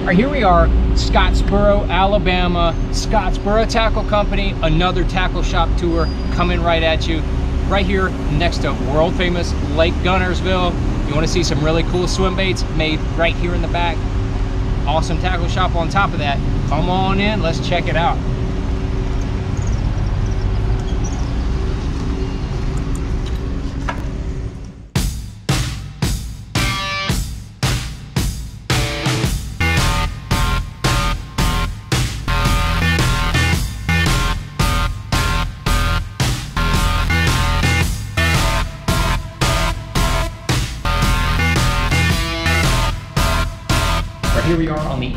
All right, here we are, Scottsboro, Alabama, Scottsboro Tackle Company, another tackle shop tour coming right at you. Right here next to world famous Lake Guntersville. You wanna see some really cool swim baits made right here in the back. Awesome tackle shop on top of that. Come on in, let's check it out.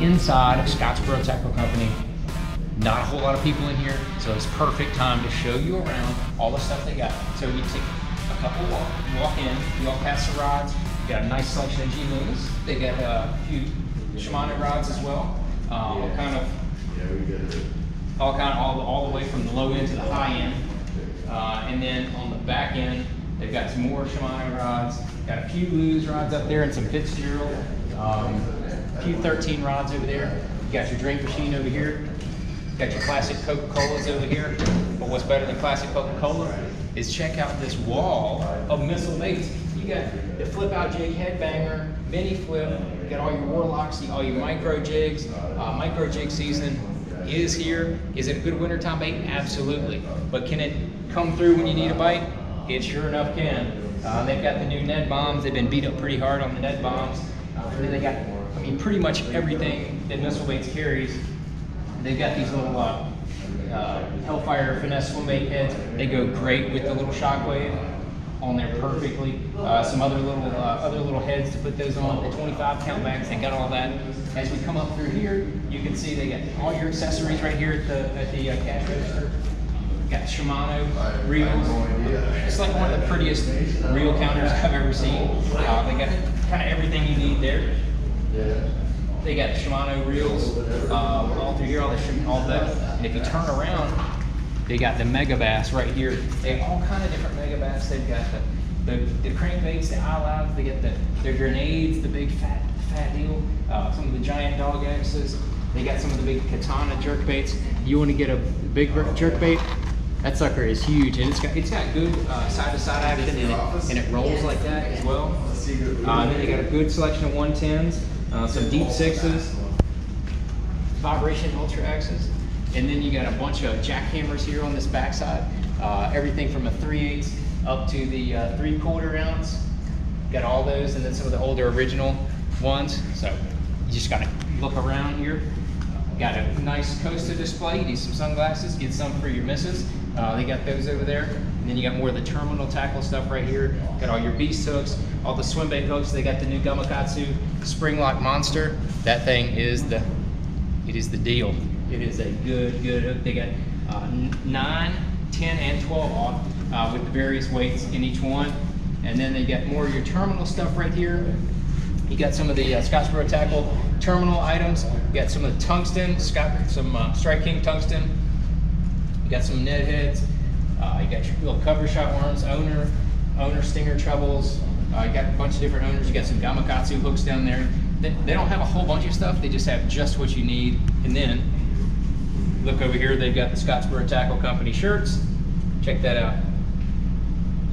Inside of Scottsboro Tackle Company. Not a whole lot of people in here, so it's perfect time to show you around all the stuff they got. So you take a couple walk, you walk in, you walk past the rods. You got a nice selection of G Loomis. They got a few Shimano rods as well. All kind of, yeah, we all kind of all, all the way from the low end to the high end. Uh, and then on the back end, they've got some more Shimano rods. Got a few Lew's rods up there and some Fitzgerald. Um, few 13 rods over there. You got your drink machine over here. Got your classic Coca-Colas over here. But what's better than classic Coca-Cola is check out this wall of missile baits. You got the flip out jig headbanger, mini flip, you got all your warlocks, all your micro jigs. Uh, micro jig season is here. Is it a good wintertime bait? Absolutely. But can it come through when you need a bite? It sure enough can. Uh, they've got the new Ned bombs. They've been beat up pretty hard on the Ned bombs. Uh, they got, mean, pretty much everything that Missile Baits carries. They've got these little uh, uh, Hellfire finesse swim heads. They go great with the little shockwave on there perfectly. Uh, some other little uh, other little heads to put those on. The 25 count bags, they got all that. As we come up through here, you can see they got all your accessories right here at the at the uh, cash register. Got Shimano reels. It's like one of the prettiest reel counters I've ever seen. Uh, they got kind of everything you need there. They got Shimano reels uh, all through here, all the all that. And if you turn around, they got the Megabass right here. They have all kind of different Megabass. They've got the the, the crankbaits, the eyelids. They get the their grenades, the big fat fat deal. Uh, some of the giant dog axes. They got some of the big katana jerk baits. You want to get a big jerk bait? That sucker is huge, and it's got it's got good side to side action, and it, and it rolls like that as well. Uh, and then they got a good selection of 110s, uh, some deep sixes, vibration ultra X's, and then you got a bunch of jackhammers here on this backside. Uh, everything from a 3 8 up to the uh, 3 quarter ounce. Got all those, and then some of the older original ones. So you just gotta look around here. Got a nice Costa display. You need some sunglasses. Get some for your missus. Uh, they got those over there. And then you got more of the terminal tackle stuff right here. Got all your beast hooks, all the swim bait hooks. They got the new Gamakatsu Spring Lock Monster. That thing is the, it is the deal. It is a good, good hook. They got uh, 9, 10, and 12 off uh, with the various weights in each one. And then they got more of your terminal stuff right here. You got some of the uh, Scottsboro Tackle terminal items. You got some of the tungsten, Scott, some uh, Strike King tungsten. Got some Ned heads. Uh, you got your little cover shot worms, owner, owner stinger trebles. Uh, you got a bunch of different owners. You got some Gamakatsu hooks down there. They, they don't have a whole bunch of stuff. They just have just what you need. And then look over here. They've got the Scottsboro Tackle Company shirts. Check that out.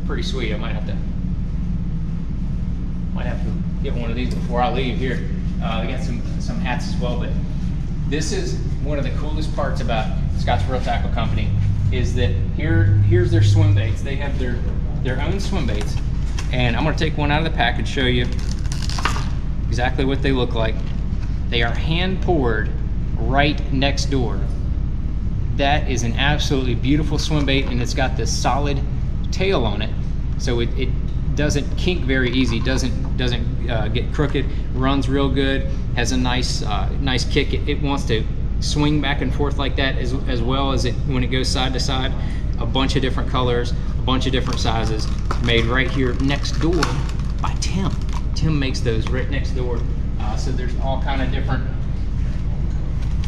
Pretty sweet. I might have to might have to get one of these before I leave here. Uh, they got some some hats as well, but this is one of the coolest parts about Scottsboro Tackle Company is that here here's their swim baits. They have their their own swim baits, and I'm going to take one out of the pack and show you exactly what they look like. They are hand poured right next door. That is an absolutely beautiful swim bait, and it's got this solid tail on it, so it, it doesn't kink very easy, doesn't doesn't uh, get crooked, runs real good, has a nice uh, nice kick. It, it, wants to swing back and forth like that as, as well as it when it goes side to side. A bunch of different colors, a bunch of different sizes, made right here next door by Tim. Tim makes those right next door. Uh, so there's all kind of different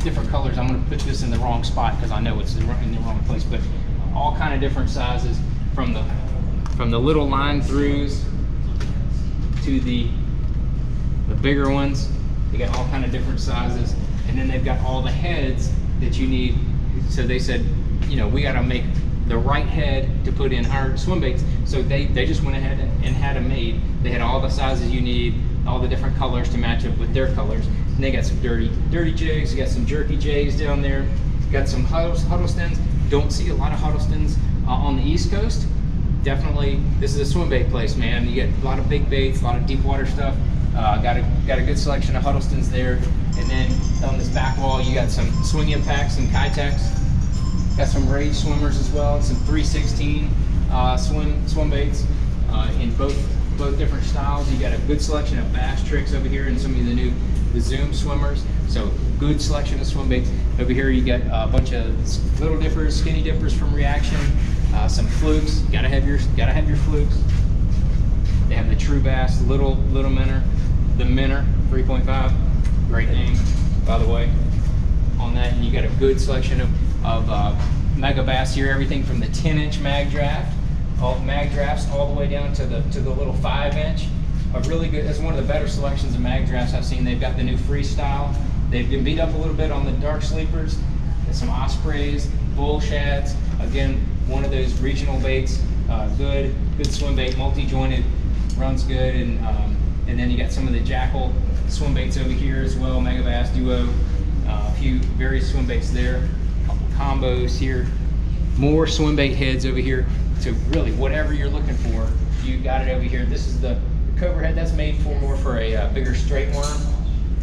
different colors. I'm going to put this in the wrong spot because I know it's in the wrong place, but all kind of different sizes from the from the little line throughs to the the bigger ones. They got all kind of different sizes, and then they've got all the heads that you need. So they said, you know, we got to make the right head to put in our swim baits. So they, they just went ahead and, had them made. They had all the sizes you need, all the different colors to match up with their colors. And they got some dirty, dirty jigs. Got some jerky jigs down there. Got some Huddlestons. Don't see a lot of Huddlestons uh, on the East Coast. Definitely, this is a swim bait place, man. You get a lot of big baits, a lot of deep water stuff. Uh, got a got a good selection of Huddlestons there. And then on this back wall, you got some swing impacts and Keitechs. Got some Rage swimmers as well, some 316 uh, swim swim baits uh, in both both different styles. You got a good selection of Basstrix over here and some of the new the Zoom swimmers. So good selection of swim baits. Over here you got a bunch of little dippers, skinny dippers from Reaction, uh, some flukes. You Gotta have your gotta have your flukes. They have the True Bass, little little minnow, the Minnow 3.5. Great name, by the way. On that, and you got a good selection of of uh, Megabass here, everything from the 10 inch Magdraft, all Magdrafts all the way down to the to the little five inch. A really good, it's one of the better selections of Magdrafts I've seen. They've got the new freestyle. They've been beat up a little bit on the dark sleepers. There's some ospreys, bull shads. Again, one of those regional baits. Uh, good, good swim bait, multi-jointed, runs good, and um, and then you got some of the Jackall swim baits over here as well. Megabass Duo, uh, a few various swim baits there couple combos here. More swim bait heads over here. So really, whatever you're looking for, you got it over here. This is the cobra head that's made for more for a uh, bigger straight worm.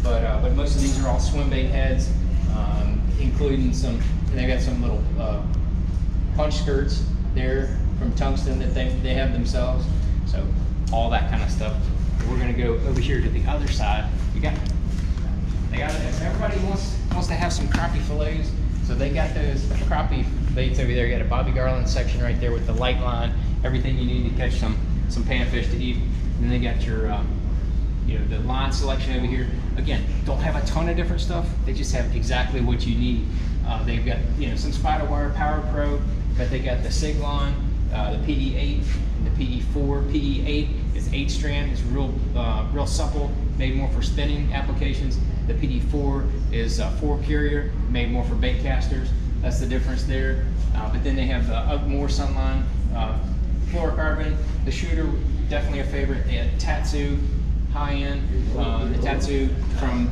But uh, but most of these are all swim bait heads, um, including some. They got some little uh, punch skirts there from tungsten that they, they have themselves. So all that kind of stuff. We're gonna go over here to the other side. You got, they got everybody wants wants to have some crappie fillets. So they got those crappie baits over there. You got a Bobby Garland section right there with the light line, everything you need to catch some some panfish to eat. And then they got your um, you know the line selection over here. Again, don't have a ton of different stuff. They just have exactly what you need. Uh, they've got you know some SpiderWire Power Pro, but they got the Siglon, uh, the PE8, the PE4. PE8 is eight strand. It's real uh, real supple, made more for spinning applications. The PE4 is a four carrier, made more for bait casters. That's the difference there. Uh, but then they have the Upmore Sunline uh, fluorocarbon. The shooter, definitely a favorite. They had Tatsu, high end, uh, the Tatsu from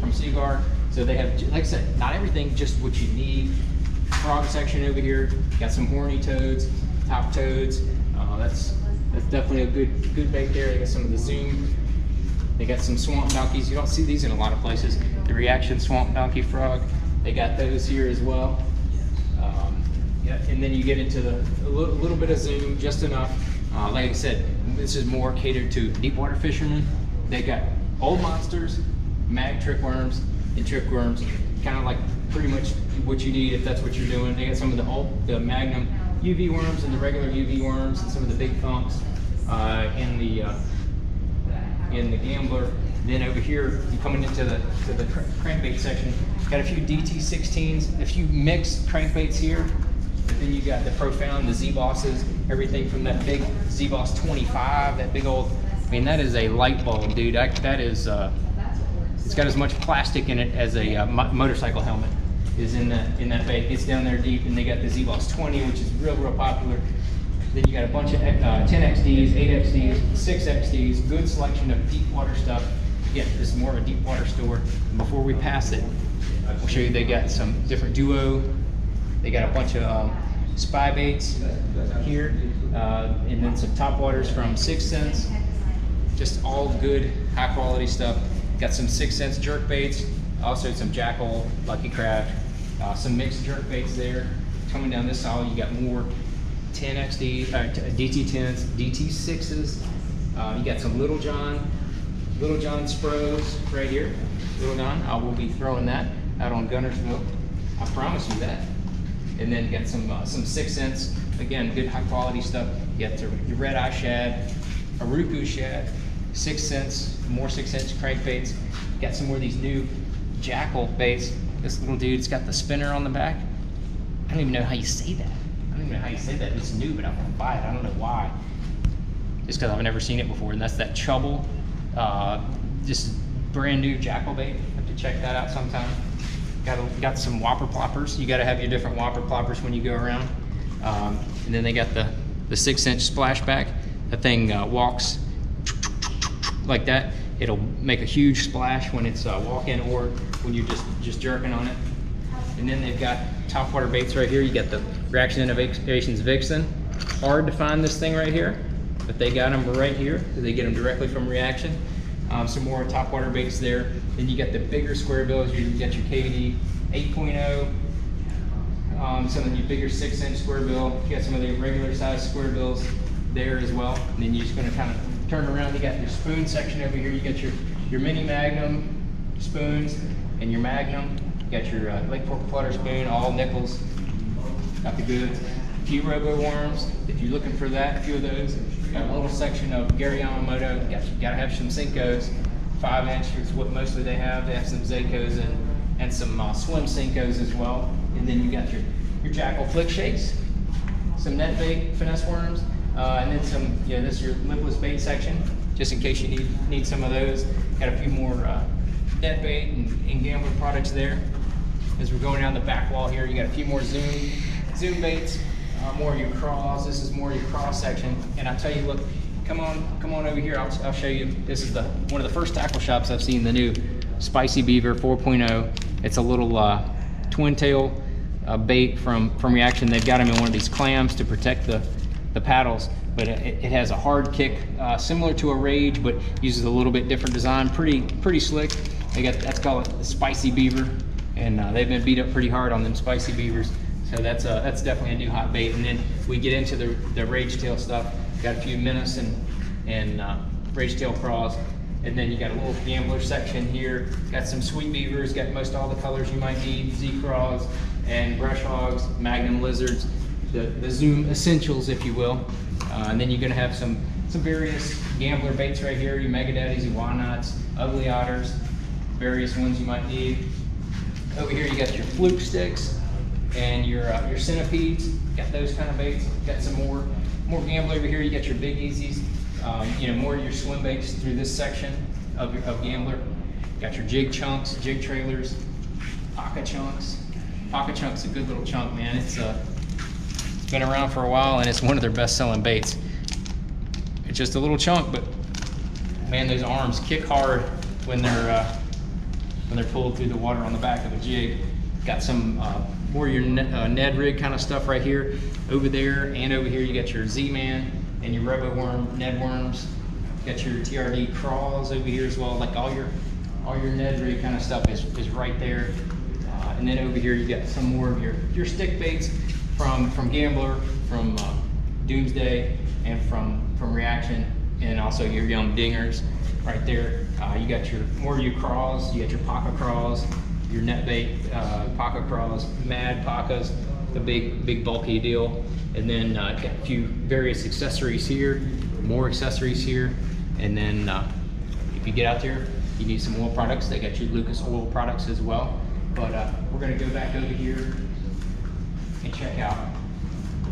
from Seaguar. So they have, like I said, not everything, just what you need. Frog section over here. Got some horny toads, top toads. Uh, that's that's definitely a good good bait there. They got some of the Zoom they got some swamp donkeys. You don't see these in a lot of places. The reaction swamp donkey frog. They got those here as well. Um, yeah, and then you get into the a little, little bit of zoom, just enough. Uh, like I said, this is more catered to deep water fishermen. They got old monsters, mag trick worms, and trick worms. Kind of like pretty much what you need if that's what you're doing. They got some of the old, the Magnum UV worms and the regular UV worms and some of the big thumps uh, and the uh, in the Gambler. Then over here, you coming into the to the crankbait section, got a few DT16s, a few mixed crankbaits here. But then you got the Profound, the Z-Bosses, everything from that big Z-Boss 25, that big old, I mean, that is a light bulb, dude. That, that is, uh, it's got as much plastic in it as a uh, motorcycle helmet is in that in that bait. It's down there deep, and they got the Z-Boss 20, which is real, real popular. Then you got a bunch of uh, 10 XDs, 8 XDs, 6 XDs, good selection of deep water stuff. Again, this is more of a deep water store. And before we pass it, I'll show you they got some different duo. They got a bunch of um, spy baits here, uh, and then some top waters from Six Sense. Just all good, high quality stuff. Got some Six Sense jerk baits, also some Jackall, Lucky Craft, uh, some mixed jerk baits there. Coming down this aisle, you got more 10 XD, uh, DT10s, DT6s. Uh, you got some Little John, Little John Spros right here. Little John, I will be throwing that out on Guntersville. I promise you that. And then you got some uh, some 6th Sense, again, good high quality stuff. You got your red eye shad, Aruku shad, 6th Sense, more 6 inch crankbaits. Got some more of these new Jackall baits. This little dude's got the spinner on the back. I don't even know how you say that don't even know how you say that. It's new, but I'm gonna buy it. I don't know why. Just because I've never seen it before, and that's that Chubble. Uh, just brand new Jackall bait. Have to check that out sometime. Got a, got some whopper ploppers. You got to have your different whopper ploppers when you go around. Um, and then they got the the six inch splashback. That thing uh, walks like that. It'll make a huge splash when it's uh, walking or when you're just just jerking on it. And then they've got topwater baits right here. You got the Reaction Innovations Vixen. Hard to find this thing right here, but they got them right here. They get them directly from Reaction. Um, some more top water baits there. Then you got the bigger square bills. You got your KVD 8.0, um, some of the bigger six inch square bill. You got some of the regular size square bills there as well. And then you're just gonna kind of turn around. You got your spoon section over here. You got your, your mini magnum spoons and your magnum. You got your uh, Lake Fork Flutter spoon, all nickels. Got the goods. A few robo worms. If you're looking for that, a few of those. Got a little section of Gary Yamamoto. Got, got to have some Senkos. Five inch is what mostly they have. They have some Zakos and, and some uh, swim Senkos as well. And then you got your, your Jackall flick shakes, some Netbait finesse worms, uh, and then some, know, this is your lipless bait section, just in case you need, need some of those. Got a few more uh, Netbait and, and gambler products there. As we're going down the back wall here, you got a few more zoom, zoom baits, uh, more of your craws. This is more of your craw section. And I'll tell you, look, come on, come on over here. I'll, I'll show you. This is the one of the first tackle shops I've seen, the new Spicy Beaver 4.0. It's a little uh, twin tail uh, bait from, from Reaction. They've got them in one of these clams to protect the, the paddles, but it, it has a hard kick, uh, similar to a Rage, but uses a little bit different design. Pretty pretty slick. They got that's called the Spicy Beaver, and uh, they've been beat up pretty hard on them Spicy Beavers. So that's uh, that's definitely a new hot bait. And then we get into the, the Rage Tail stuff. Got a few Menace and, and uh, Rage Tail craws. And then you got a little gambler section here. Got some sweet beavers, got most all the colors you might need, Z craws, and brush hogs, magnum lizards, the, the Zoom essentials, if you will. Uh, and then you're gonna have some, some various gambler baits right here, your mega daddies, your why ugly otters, various ones you might need. Over here you got your fluke sticks and your uh, your centipedes, got those kind of baits. Got some more more gambler over here. You got your big easies, um, you know, more of your swim baits through this section of, of gambler. Got your jig chunks, jig trailers, pocket chunks, Pocket Chunk's a good little chunk, man. It's uh, it's been around for a while and it's one of their best selling baits. It's just a little chunk, but man, those arms kick hard when they're uh, when they're pulled through the water on the back of a jig. Got some uh, more your uh, Ned rig kind of stuff right here. Over there and over here, you got your Z-Man and your Robo Worm Ned worms. Got your TRD crawls over here as well. Like all your all your Ned rig kind of stuff is, is right there. And then over here, you got some more of your, your stick baits from, from Gambler, from uh, Doomsday, and from, from Reaction, and also your Yum Dingers right there. Uh, you got your more of your crawls, you got your Paca craws, your Netbait uh, Paca craws, Mad Pacas, the big, big bulky deal. And then uh, got a few various accessories here, more accessories here. And then uh, if you get out there, you need some oil products, they got your Lucas oil products as well. But uh, we're gonna go back over here and check out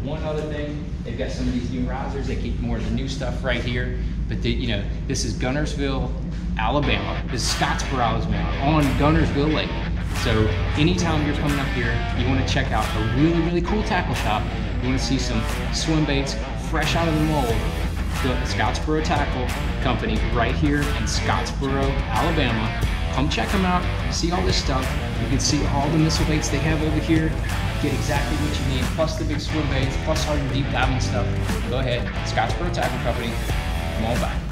one other thing. They've got some of these new risers. They keep more of the new stuff right here. But the, you know, this is Guntersville, Alabama. This is Scottsboro, Alabama, on Guntersville Lake. So anytime you're coming up here, you want to check out a really, really cool tackle shop. You want to see some swim baits fresh out of the mold. The Scottsboro Tackle Company right here in Scottsboro, Alabama. Come check them out, see all this stuff. You can see all the missile baits they have over here. Get exactly what you need, plus the big swim baits, plus all your deep diving stuff. Go ahead, Scottsboro Tackle Company. Come on by.